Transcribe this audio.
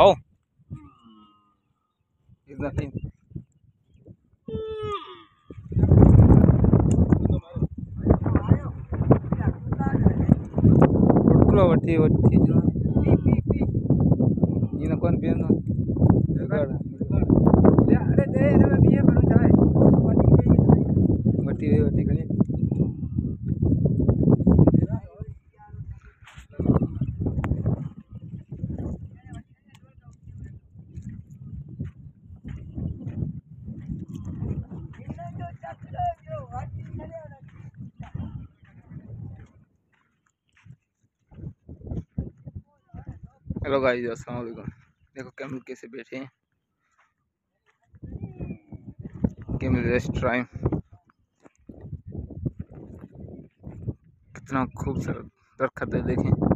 Oh. It's nothing. એટલો વટી વટી જ એને કોણ બેનો हेलो गाइस अस्सलाम वालेकुम देखो कैमल कैसे बैठे हैं। कैमल रेस्ट टाइम कितना खूबसूरत दरखत है, देखें।